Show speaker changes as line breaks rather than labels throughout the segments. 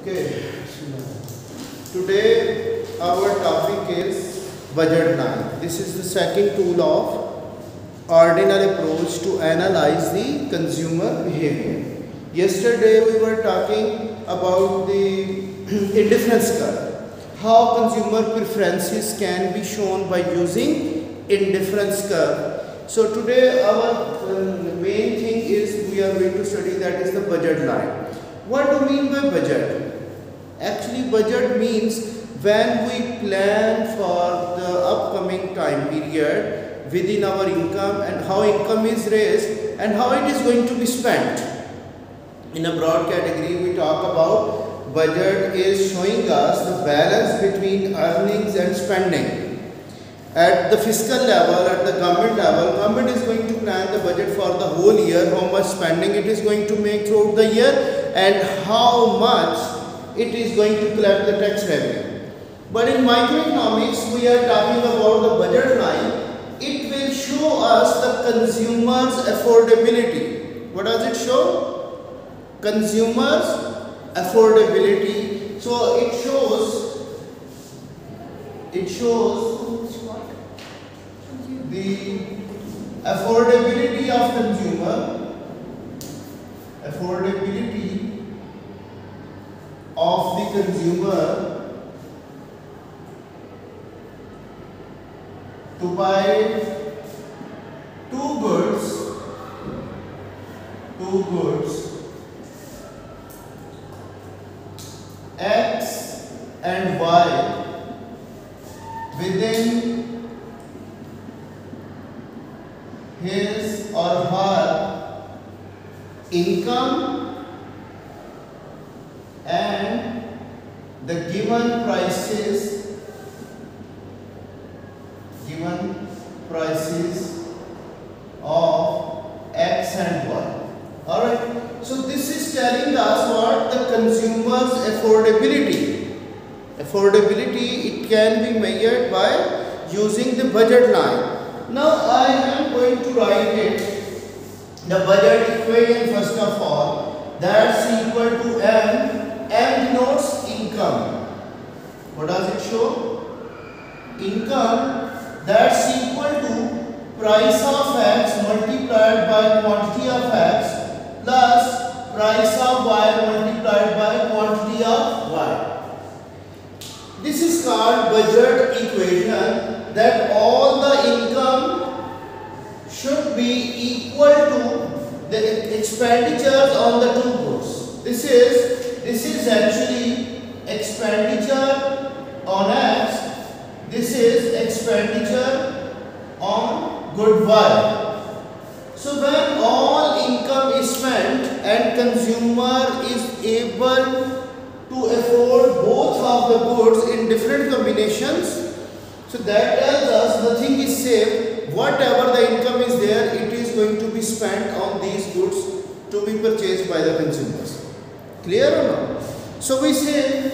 Okay. Today our topic is budget line. This is the second tool of ordinal approach to analyze the consumer behavior. Yesterday we were talking about the indifference curve. How consumer preferences can be shown by using indifference curve. So today our uh, main thing is we are going to study that is the budget line. What do you mean by budget? Actually budget means when we plan for the upcoming time period within our income and how income is raised and how it is going to be spent. In a broad category we talk about budget is showing us the balance between earnings and spending. At the fiscal level, at the government level, government is going to plan the budget for the whole year, how much spending it is going to make throughout the year and how much it is going to collect the tax revenue. But in microeconomics, we are talking about the budget line. It will show us the consumer's affordability. What does it show? Consumer's affordability. So it shows, it shows the affordability of consumer, affordability the consumer to buy and y all right so this is telling us what the consumer's affordability. Affordability it can be measured by using the budget line. Now i am going to write it. The budget equation first of all that's equal to m. M denotes income. What does it show? Income that's equal to price of x multiplied by quantity of x plus price of y multiplied by quantity of y. This is called budget equation that all the income should be equal to the expenditures on the two goods. This is this is actually expenditure on X. This is expenditure on good Y. So when all income is spent and consumer is able to afford both of the goods in different combinations, so that tells us nothing is safe. Whatever the income is there, it is going to be spent on these goods to be purchased by the consumers. Clear or not? So we say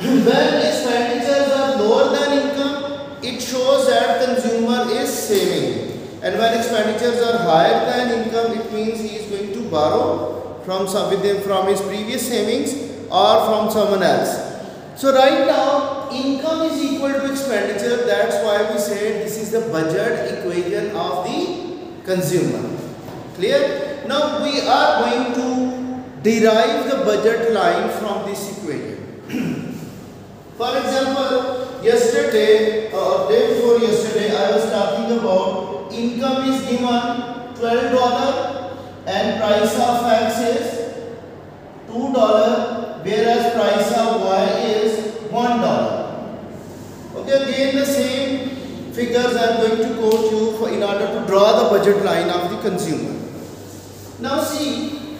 when expenditures are lower than income, it shows that consumer is saving. And when expenditures are higher than income, it means he is going to borrow from some with from his previous savings or from someone else. So right now, income is equal to expenditure. That's why we say this is the budget equation of the consumer. Clear? Now we are going to derive the budget line from this equation. For example, yesterday or day before yesterday I was talking about income is given $12 and price of X is $2 whereas price of Y is $1. Okay, again the same figures I am going to quote you for in order to draw the budget line of the consumer. Now see,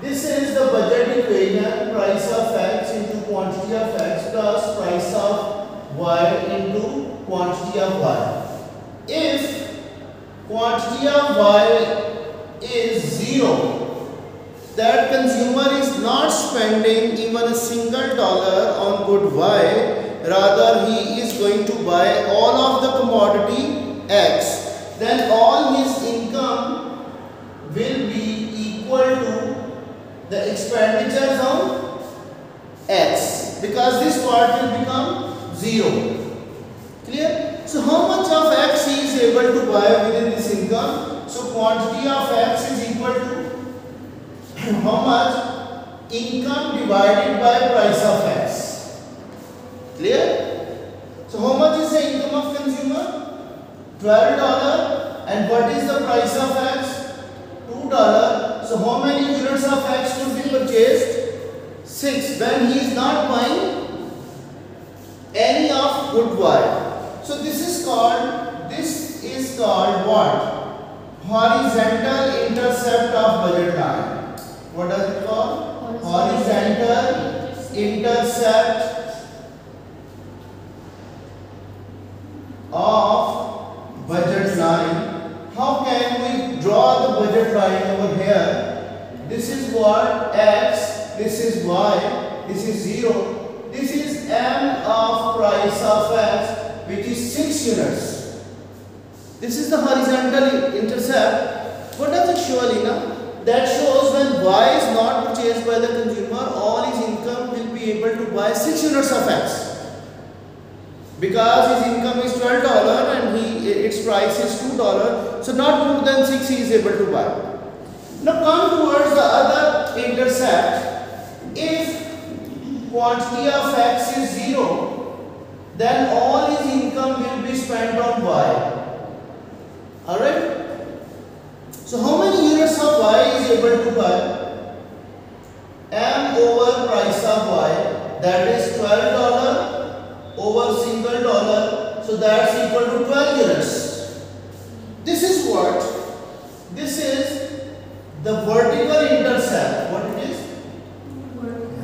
this is the budget equation price of x into quantity of x plus price of y into quantity of y. If quantity of y is 0, that consumer is not spending even a single dollar on good y, rather he is going to buy all of the commodity x, then all his income will be equal to the expenditures on x because this part will become 0. Clear? So how much of able to buy within this income? So quantity of x is equal to how much income divided by price of x. Clear? So how much is the income of consumer? $12 and what is the price of x? $2. So how many units of x could be purchased? 6 when he is not buying any of good Y. So this is called is called what? Horizontal intercept of budget line. What does it call? Horizontal intercept of budget line. How can we draw the budget line over here? This is what x this is y, this is 0, this is m of price of x which is 6 units. This is the horizontal intercept. What does it show Alina? That shows when y is not purchased by the consumer, all his income will be able to buy 6 units of x. Because his income is $12 and he its price is $2, so not more than 6 he is able to buy. Now come towards the other intercept if quantity of x is 0, then all his income will be spent on y. Alright? So how many units of y is able to buy? m over price of y that is $12 over single dollar so that's equal to 12 units. This is what? This is the vertical intercept. What it is?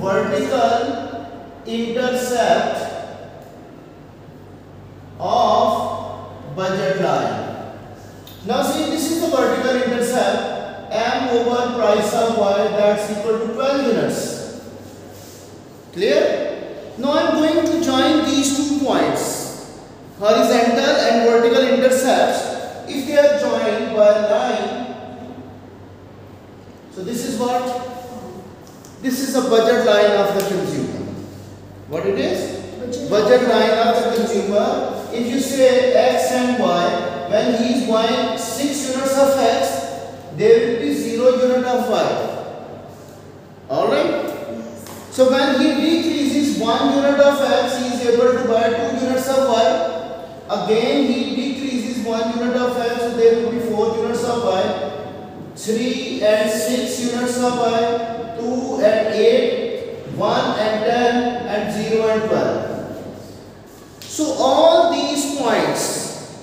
vertical intercept of budget line. Now see this is the vertical intercept m over price of y that's equal to 12 units. Clear? Now I am going to join these two points horizontal and vertical intercepts if they are joined by a line. So this is what this is a budget line of the consumer. What it is? Budget, budget line of the consumer. If you say X and Y, when he is buying 6 units of X, there will be 0 unit of Y. Alright? So when he decreases 1 unit of X, he is able to buy 2 units of Y. Again, he decreases 1 unit of X, so there will be 4 units of Y. 3 and 6 units of Y. 2 and 8, 1 and 10 and 0 and 12. So all these points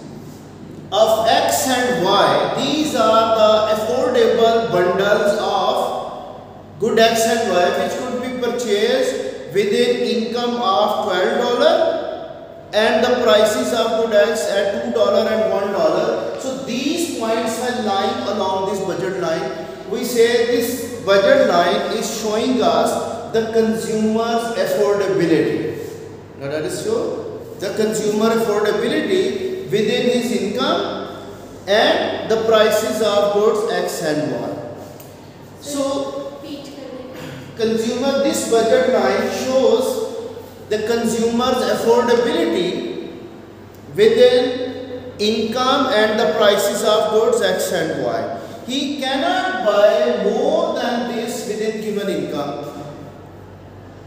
of x and y, these are the affordable bundles of good x and y which could be purchased within income of $12 and the prices of good x at $2 and $1. So these points are lying along this budget line. We say this budget line is showing us the consumer's affordability. Now that is show the consumer affordability within his income and the prices of goods X and Y. So consumer this budget line shows the consumer's affordability within income and the prices of goods X and Y he cannot buy more than this within given income.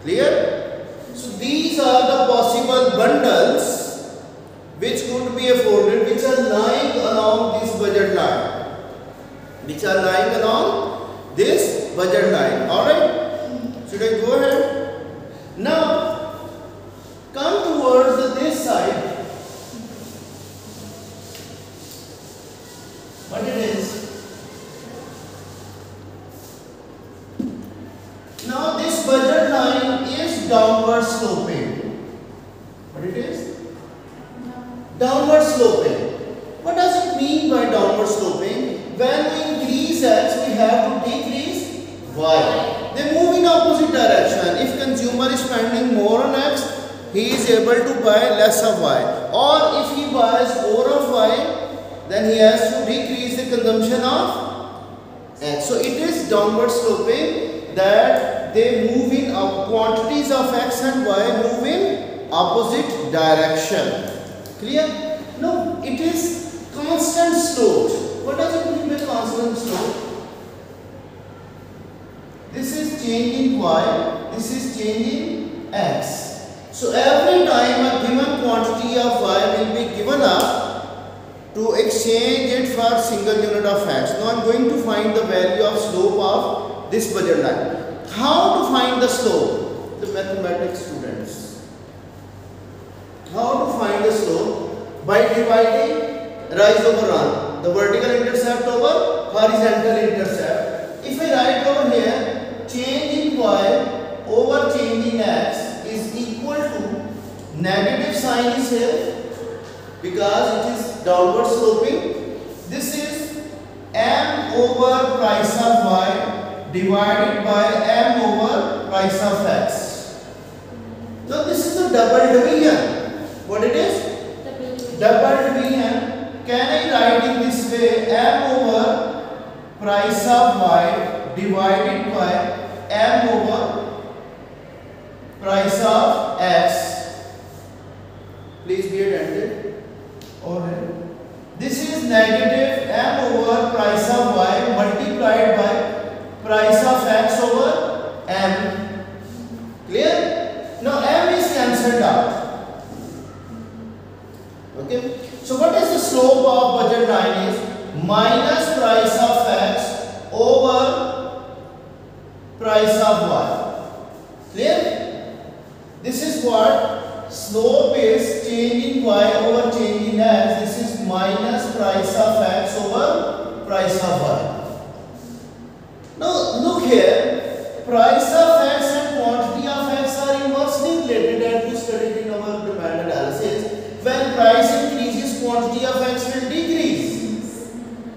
Clear? So these are the possible bundles which could be afforded which are lying along this budget line. Which are lying along this budget line. Alright? Should I go ahead? Now come towards this side. What it is? Now this budget line is downward sloping. What it is? Downward sloping. What does it mean by downward sloping? When we increase x, we have to decrease y. They move in opposite direction. If consumer is spending more on x, he is able to buy less of y. Or if he buys more of y, then he has to decrease the consumption of x. So it is downward sloping that they move in quantities of x and y move in opposite direction. Clear? No, it is constant slope. What does it mean by constant slope? This is changing y, this is changing x. So every time a given quantity of y will be given up to exchange it for single unit of x. Now I am going to find the value of slope of this budget line. How to find the slope? The mathematics students. How to find the slope? By dividing rise over run. The vertical intercept over horizontal intercept. If I write over here, change in y over change in x is equal to negative sign is here because it is downward sloping. This is m over price of y divided by m over price of x. So this is the double division. What it is? Double division. Can I write in this way m over price of y divided by m over price of x. Please be attentive. Alright. This is negative m over price of y multiplied by price of x over m. Clear? Now m is cancelled out. Okay. So what is the slope of budget line is minus price of x over price of y. Clear? This is what slope is change in y over change in x. This is minus price of x over price of y. Now look here, price of x and quantity of x are inversely related as we studied in our demand analysis. When price increases, quantity of x will decrease.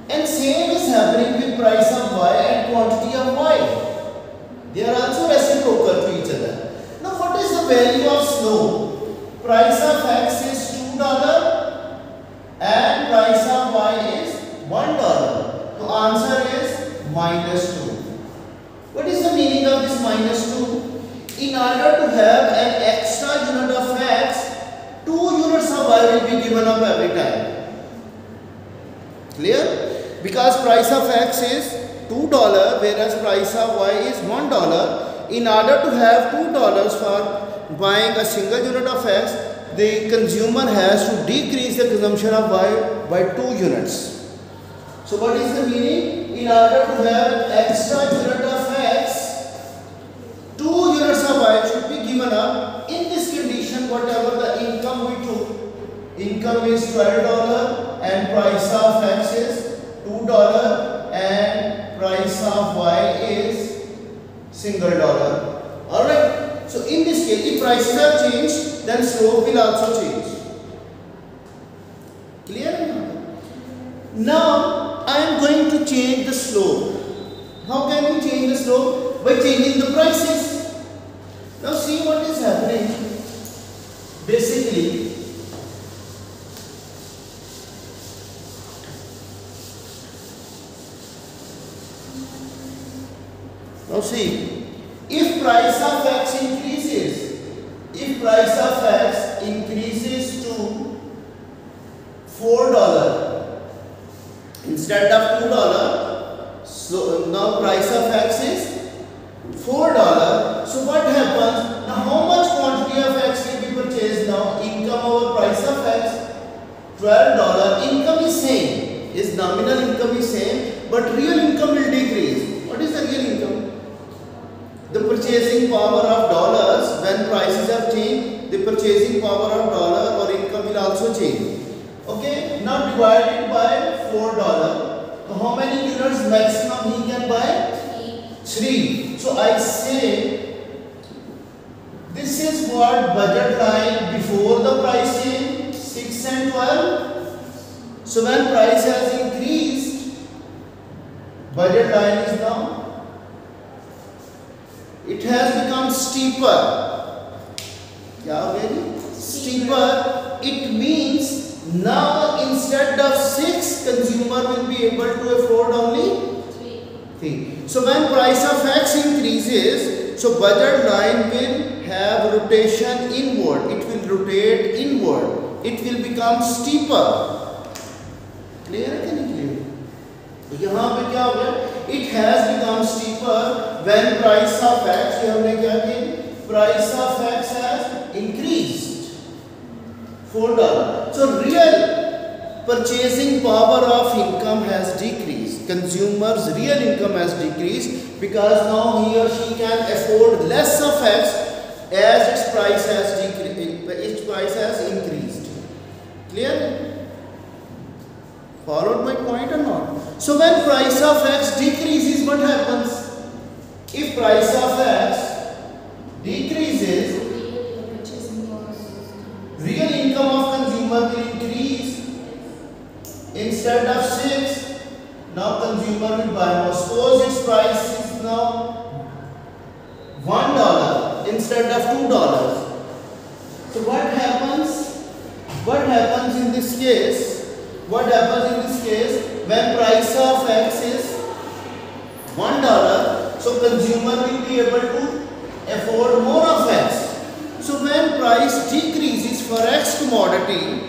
And same is happening with price of y and quantity of y. They are also reciprocal to each other. Now what is the value of slope? Price of x is $2 and price of y is $1. The answer is minus 2. What is the meaning of this minus 2? In order to have an extra unit of x, 2 units of y will be given up every time. Clear? Because price of x is $2 whereas price of y is $1. In order to have $2 for buying a single unit of x, the consumer has to decrease the consumption of y by 2 units. So what is the meaning? In order to have extra unit of Y should be given up. In this condition whatever the income we took income is $12 and price of x is $2 and price of y is single dollar. Alright? So in this case if prices are changed then slope will also change clear now I am going to change the slope how can we change the slope by changing the prices now see what is happening. Basically, now see, if price of x increases, if price of x increases to four dollar instead of two dollar, so now price of x is four dollar so what happens? Now how much quantity of X will be purchased now? Income over price of X. $12. Income is same. Is nominal income is same. But real income will decrease. What is the real income? The purchasing power of dollars when prices have changed. The purchasing power of dollar or income will also change. Okay. Now divided by $4. So how many units maximum he can buy? 3. 3. So I say this is what budget line before the pricing 6 and 12. So when price has increased, budget line is now, it has become steeper. Yeah, very steeper. It means now instead of 6, consumer will be able to afford only 3. So when price of X increases, So budget line will have rotation inward. It will rotate inward. It will become steeper. Clear है कि नहीं clear? तो यहाँ पे क्या हो गया? It has become steeper when price of X ये हमने क्या किया? Price of X has increased. Four dollar. So real purchasing power of income has decreased. Consumers' real income has decreased because now he or she can afford less of X as its price has decreased, its price has increased. Clear? Followed my point or not? So when price of X decreases, what happens? If price of X decreases, real income of consumer will increase instead of 6 now consumer will buy more. Suppose its price is now 1 dollar instead of 2 dollars. So what happens? What happens in this case? What happens in this case? When price of x is 1 dollar so consumer will be able to afford more of x. So when price decreases for X commodity,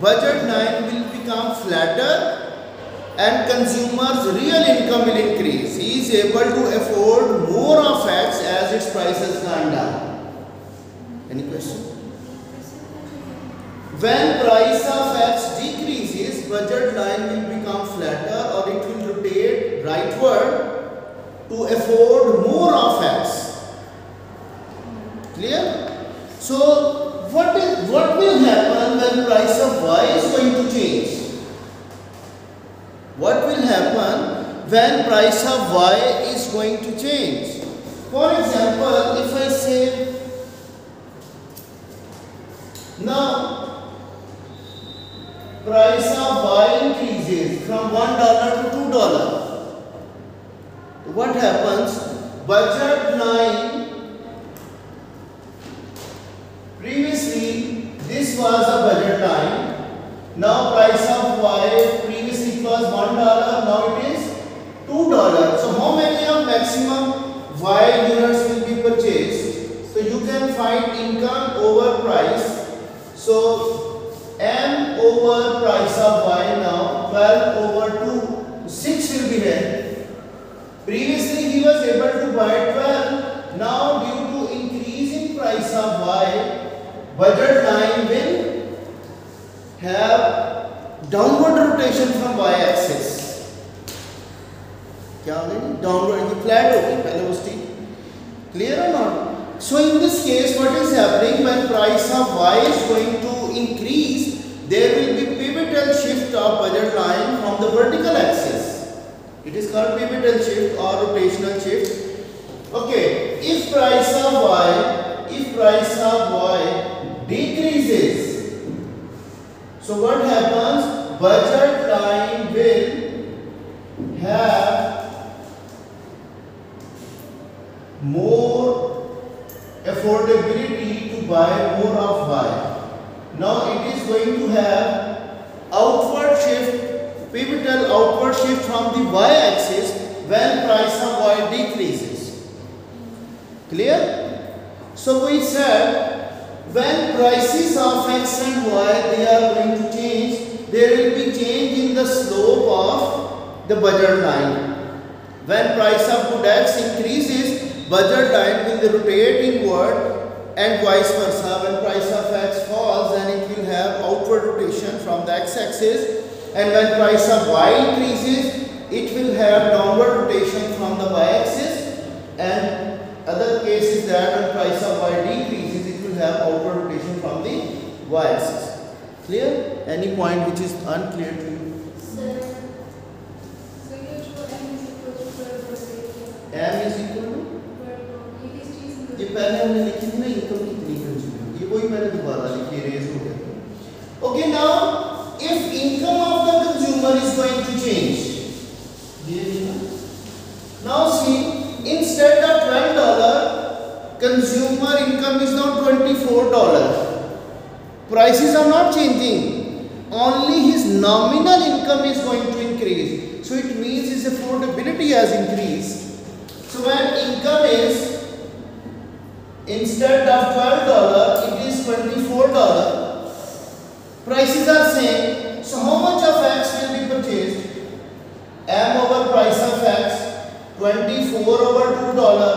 budget line will become flatter and consumer's real income will increase. He is able to afford more of X as its prices gone down. Any question? When price of X decreases, budget line will become flatter or it will rotate rightward to afford more of X. Clear? So what is what will happen price of y is going to change? What will happen when price of y is going to change? For example, if I say now price of y increases from one dollar to two dollar. What happens? Budget line Previously, this was. Now price of Y, previously it was $1, now it is $2. So how many of maximum Y units will be purchased? So you can find income over price. So M over price of Y now 12 over 2, 6 will be there. Previously he was able to buy 12. Now due to increase in price of Y, budget line will have downward rotation from y axis क्या हो गई downward ये flat होगी पहले वो steep clear or not so in this case what is happening when price of y is going to increase there will be pivotal shift of budget line from the vertical axis it is called pivotal shift or rotational shift okay if price of y if price of y decreases. so what happens? Budget line will have more affordability to buy more of Y. Now it is going to have outward shift, pivotal outward shift from the Y axis when price of Y decreases. Clear? So we said when prices of x and y they are going to change, there will be change in the slope of the budget line. When price of good x increases, budget line will rotate inward and vice versa. When price of x falls, then it will have outward rotation from the x-axis and when price of y increases, it will have downward rotation from the y-axis and other case is that when price of y decreases, have outward rotation from the y-axis. Clear? Any point which is unclear to you? Sir. So you show m is equal to m is equal to ये पहले हमने लिखी थी ना income कितनी consume ये वही मैंने दोबारा लिखी रेज हो गया okay now if income of the consumer is going to change ये now see instead of 12 dollar consumer income is now $24. Prices are not changing. Only his nominal income is going to increase. So it means his affordability has increased. So when income is instead of 12 dollar it is 24 dollar prices are same so how much of x will be purchased m over price of x 24 over 2 dollar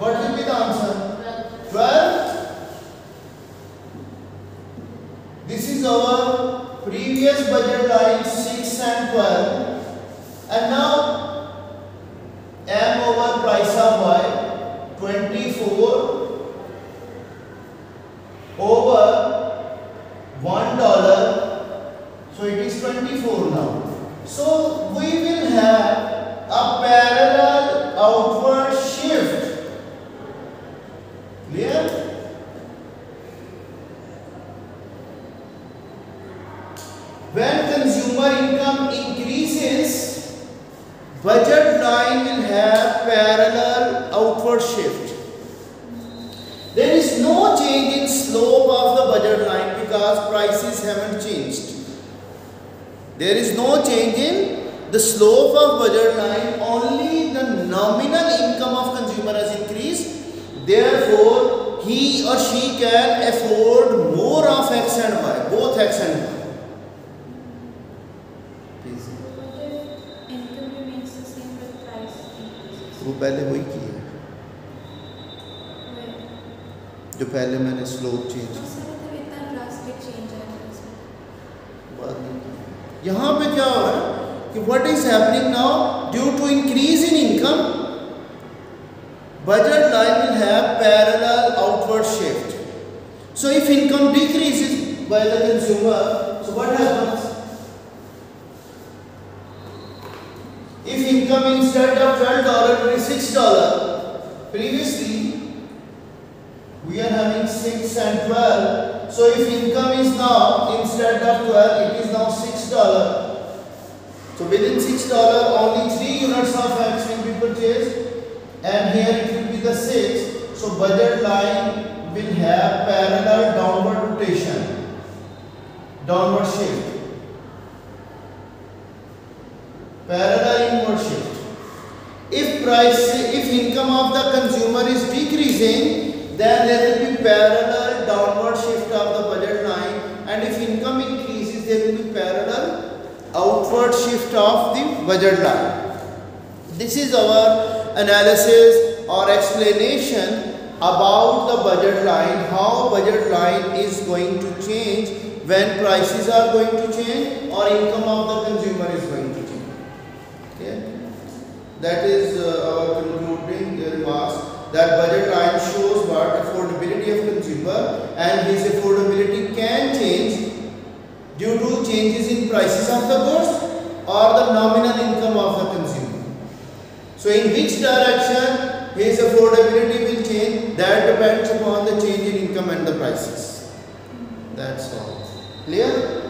what will be the answer 12 this is our previous budget line 6 and 12 and now m over price of y 24 over slope of budget line, only the nominal income of consumer has increased. Therefore, he or she can afford more of X and Y, both X and Y. Please.
Income remains the same with price increases.
वो पहले वही की है जो पहले मैंने slope change
तो sir मतलब इतना drastic change आया था इसमें।
बात नहीं की। यहाँ पे क्या हो रहा है What is happening now? Due to increase in income, budget line will have parallel outward shift. So if income decreases by the consumer, so what happens? If income instead of $12 is $6, previously we are having 6 and 12. So if income is now instead of 12, it is now $6 so within 6 dollar only 3 units of X will be purchased and here it will be the 6 so budget line will have parallel downward rotation downward shift. Parallel inward shift. If price if income of the consumer is decreasing then there will be parallel downward shift of the budget line and if income increases there will be parallel outward shift of the budget line this is our analysis or explanation about the budget line how budget line is going to change when prices are going to change or income of the consumer is going to change. Okay? That is uh, our concluding remarks that budget line shows what affordability of consumer and his affordability can change due to changes in prices of the goods or the nominal income of the consumer. So in which direction his affordability will change that depends upon the change in income and the prices. That's all. Clear